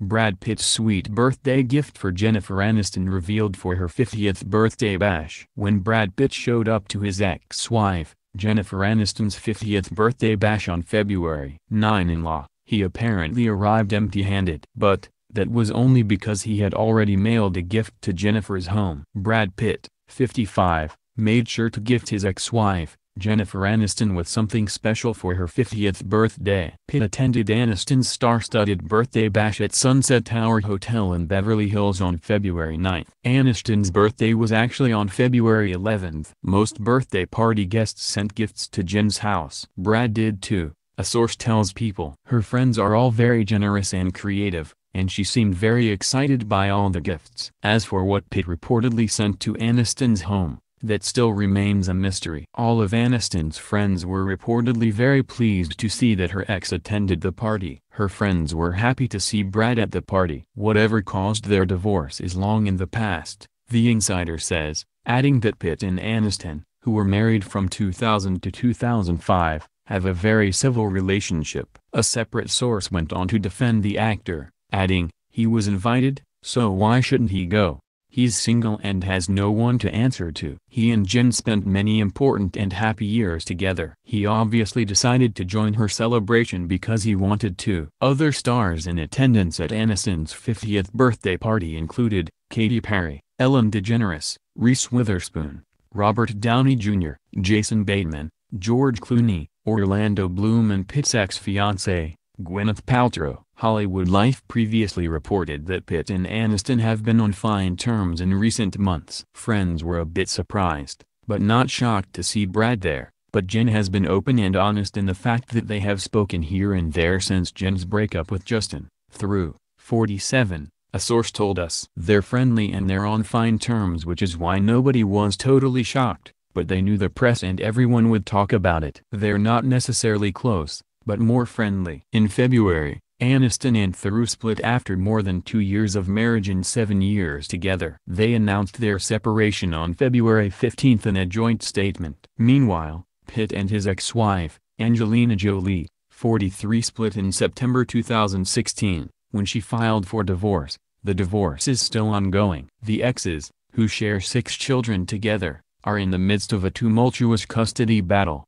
Brad Pitt's sweet birthday gift for Jennifer Aniston revealed for her 50th birthday bash. When Brad Pitt showed up to his ex-wife, Jennifer Aniston's 50th birthday bash on February 9 in law, he apparently arrived empty-handed. But, that was only because he had already mailed a gift to Jennifer's home. Brad Pitt, 55, made sure to gift his ex-wife, Jennifer Aniston with something special for her 50th birthday. Pitt attended Aniston's star-studded birthday bash at Sunset Tower Hotel in Beverly Hills on February 9. Aniston's birthday was actually on February 11. Most birthday party guests sent gifts to Jen's house. Brad did too, a source tells People. Her friends are all very generous and creative, and she seemed very excited by all the gifts. As for what Pitt reportedly sent to Aniston's home, that still remains a mystery. All of Aniston's friends were reportedly very pleased to see that her ex attended the party. Her friends were happy to see Brad at the party. Whatever caused their divorce is long in the past, the insider says, adding that Pitt and Aniston, who were married from 2000 to 2005, have a very civil relationship. A separate source went on to defend the actor, adding, he was invited, so why shouldn't he go? He's single and has no one to answer to. He and Jen spent many important and happy years together. He obviously decided to join her celebration because he wanted to. Other stars in attendance at Aniston's 50th birthday party included, Katy Perry, Ellen DeGeneres, Reese Witherspoon, Robert Downey Jr., Jason Bateman, George Clooney, Orlando Bloom and Pitt's ex-fiancée, Gwyneth Paltrow. Hollywood Life previously reported that Pitt and Aniston have been on fine terms in recent months. Friends were a bit surprised, but not shocked to see Brad there, but Jen has been open and honest in the fact that they have spoken here and there since Jen's breakup with Justin, Theroux 47, a source told us. They're friendly and they're on fine terms which is why nobody was totally shocked, but they knew the press and everyone would talk about it. They're not necessarily close, but more friendly. In February, Aniston and Theroux split after more than two years of marriage and seven years together. They announced their separation on February 15 in a joint statement. Meanwhile, Pitt and his ex-wife, Angelina Jolie, 43 split in September 2016, when she filed for divorce. The divorce is still ongoing. The exes, who share six children together, are in the midst of a tumultuous custody battle.